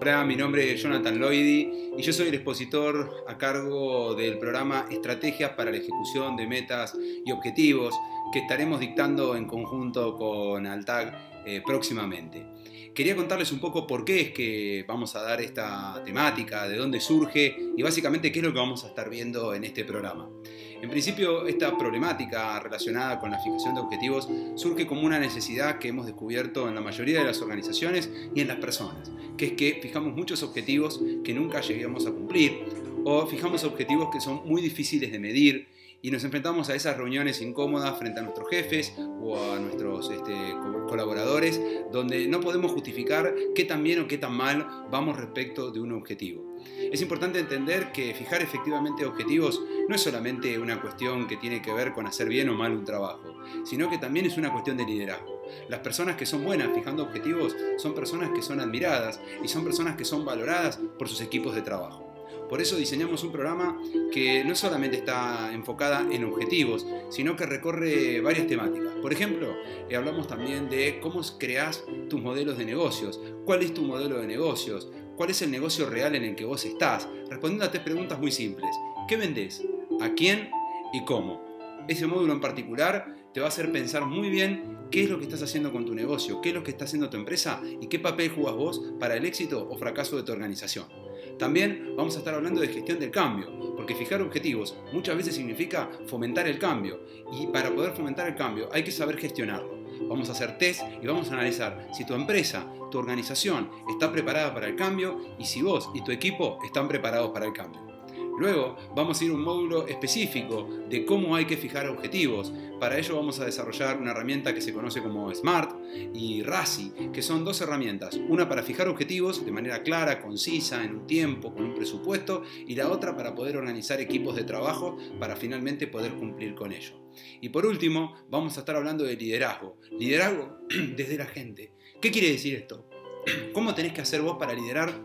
Hola, mi nombre es Jonathan Lloydy y yo soy el expositor a cargo del programa Estrategias para la Ejecución de Metas y Objetivos que estaremos dictando en conjunto con Altag eh, próximamente. Quería contarles un poco por qué es que vamos a dar esta temática, de dónde surge y básicamente qué es lo que vamos a estar viendo en este programa. En principio, esta problemática relacionada con la fijación de objetivos surge como una necesidad que hemos descubierto en la mayoría de las organizaciones y en las personas, que es que fijamos muchos objetivos que nunca lleguemos a cumplir o fijamos objetivos que son muy difíciles de medir y nos enfrentamos a esas reuniones incómodas frente a nuestros jefes o a nuestros este, colaboradores, donde no podemos justificar qué tan bien o qué tan mal vamos respecto de un objetivo. Es importante entender que fijar efectivamente objetivos no es solamente una cuestión que tiene que ver con hacer bien o mal un trabajo, sino que también es una cuestión de liderazgo. Las personas que son buenas fijando objetivos son personas que son admiradas y son personas que son valoradas por sus equipos de trabajo. Por eso diseñamos un programa que no solamente está enfocada en objetivos, sino que recorre varias temáticas. Por ejemplo, eh, hablamos también de cómo creas tus modelos de negocios, cuál es tu modelo de negocios, cuál es el negocio real en el que vos estás, respondiendo a tres preguntas muy simples. ¿Qué vendés? ¿A quién? ¿Y cómo? Ese módulo en particular te va a hacer pensar muy bien qué es lo que estás haciendo con tu negocio, qué es lo que está haciendo tu empresa y qué papel jugas vos para el éxito o fracaso de tu organización. También vamos a estar hablando de gestión del cambio, porque fijar objetivos muchas veces significa fomentar el cambio y para poder fomentar el cambio hay que saber gestionarlo. Vamos a hacer test y vamos a analizar si tu empresa, tu organización está preparada para el cambio y si vos y tu equipo están preparados para el cambio. Luego vamos a ir a un módulo específico de cómo hay que fijar objetivos. Para ello vamos a desarrollar una herramienta que se conoce como SMART y RASI, que son dos herramientas. Una para fijar objetivos de manera clara, concisa, en un tiempo, con un presupuesto, y la otra para poder organizar equipos de trabajo para finalmente poder cumplir con ello. Y por último, vamos a estar hablando de liderazgo. Liderazgo desde la gente. ¿Qué quiere decir esto? ¿Cómo tenés que hacer vos para liderar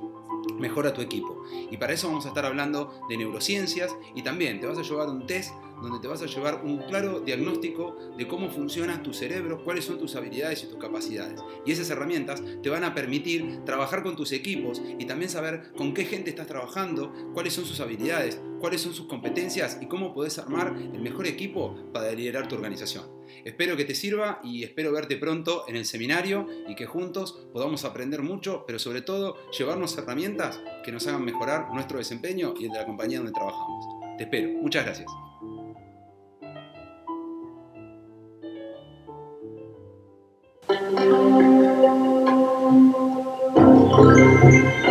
mejor a tu equipo? Y para eso vamos a estar hablando de neurociencias y también te vas a llevar un test donde te vas a llevar un claro diagnóstico de cómo funciona tu cerebro, cuáles son tus habilidades y tus capacidades. Y esas herramientas te van a permitir trabajar con tus equipos y también saber con qué gente estás trabajando, cuáles son sus habilidades, cuáles son sus competencias y cómo puedes armar el mejor equipo para liderar tu organización. Espero que te sirva y espero verte pronto en el seminario y que juntos podamos aprender mucho, pero sobre todo llevarnos herramientas que nos hagan mejorar nuestro desempeño y el de la compañía donde trabajamos. Te espero. Muchas gracias. Thank you.